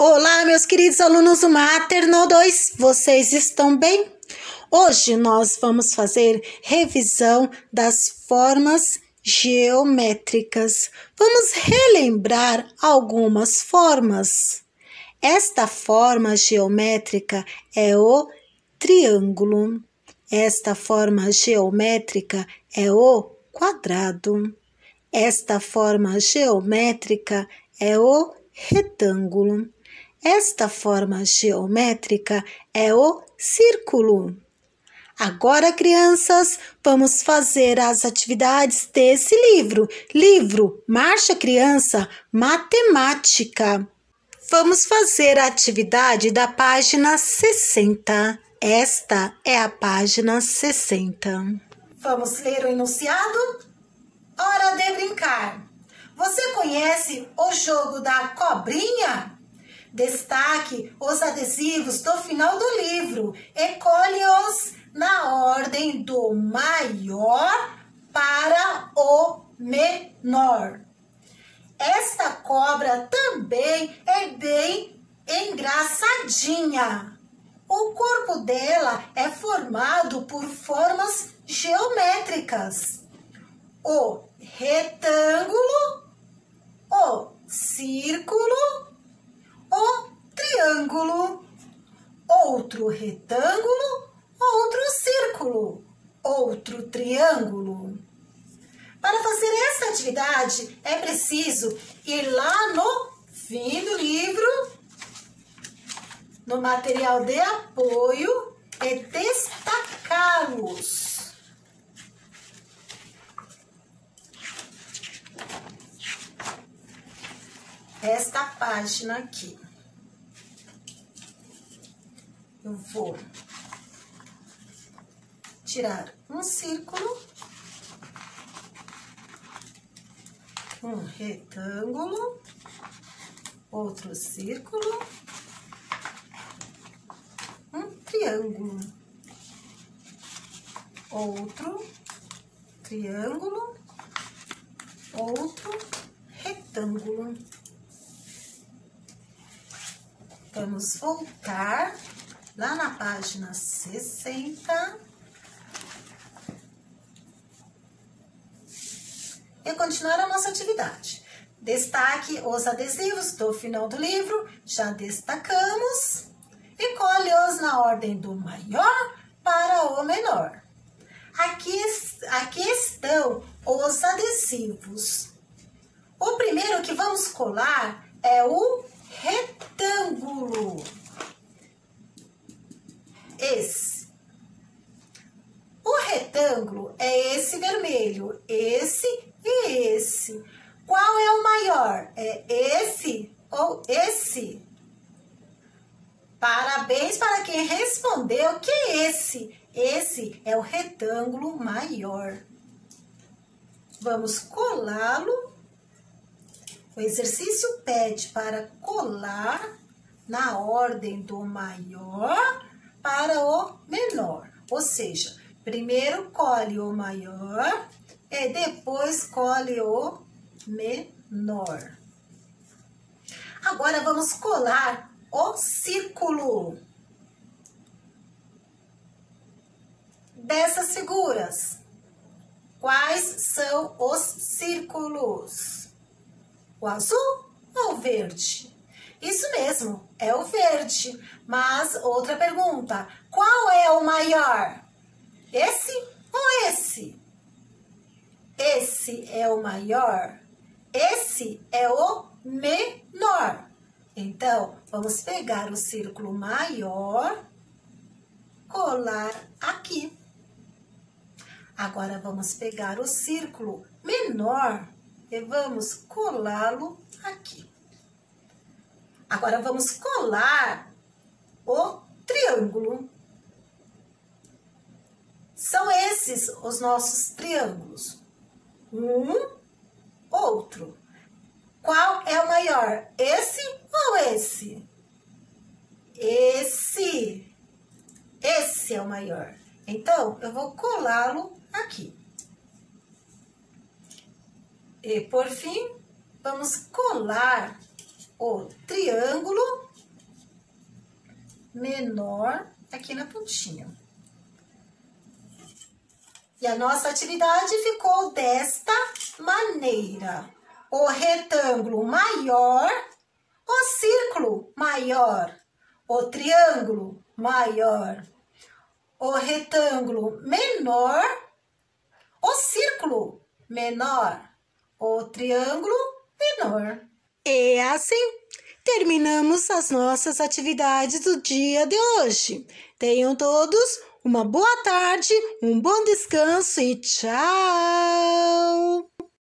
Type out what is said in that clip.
Olá, meus queridos alunos do Maternal 2, vocês estão bem? Hoje nós vamos fazer revisão das formas geométricas. Vamos relembrar algumas formas. Esta forma geométrica é o triângulo. Esta forma geométrica é o quadrado. Esta forma geométrica é o retângulo. Esta forma geométrica é o círculo. Agora, crianças, vamos fazer as atividades desse livro. Livro Marcha Criança Matemática. Vamos fazer a atividade da página 60. Esta é a página 60. Vamos ler o enunciado? Hora de brincar. Você conhece o jogo da cobrinha? Destaque os adesivos do final do livro e colhe-os na ordem do maior para o menor. Esta cobra também é bem engraçadinha. O corpo dela é formado por formas geométricas. O retângulo, o círculo o triângulo, outro retângulo, outro círculo, outro triângulo. Para fazer essa atividade, é preciso ir lá no fim do livro, no material de apoio e destacá-los. esta página aqui. Eu vou tirar um círculo, um retângulo, outro círculo, um triângulo, outro triângulo, outro retângulo. Vamos voltar lá na página 60. E continuar a nossa atividade. Destaque os adesivos do final do livro, já destacamos. E colhe-os na ordem do maior para o menor. Aqui, aqui estão os adesivos. O primeiro que vamos colar é o retângulo. Maior? É esse ou esse? Parabéns para quem respondeu que esse. Esse é o retângulo maior. Vamos colá-lo o exercício pede para colar na ordem do maior para o menor. Ou seja, primeiro colhe o maior e depois colhe o menor. Agora vamos colar o círculo. Dessas figuras, quais são os círculos? O azul ou o verde? Isso mesmo, é o verde. Mas outra pergunta: qual é o maior? Esse ou esse? Esse é o maior. Esse é o menor. Então, vamos pegar o círculo maior, colar aqui. Agora, vamos pegar o círculo menor e vamos colá-lo aqui. Agora, vamos colar o triângulo. São esses os nossos triângulos. Um, outro. Qual é o maior? Esse ou esse? Esse. Esse é o maior. Então, eu vou colá-lo aqui. E por fim, vamos colar o triângulo menor aqui na pontinha. E a nossa atividade ficou desta maneira. O retângulo maior, o círculo maior, o triângulo maior, o retângulo menor, o círculo menor, o triângulo menor. E assim terminamos as nossas atividades do dia de hoje. Tenham todos uma boa tarde, um bom descanso e tchau!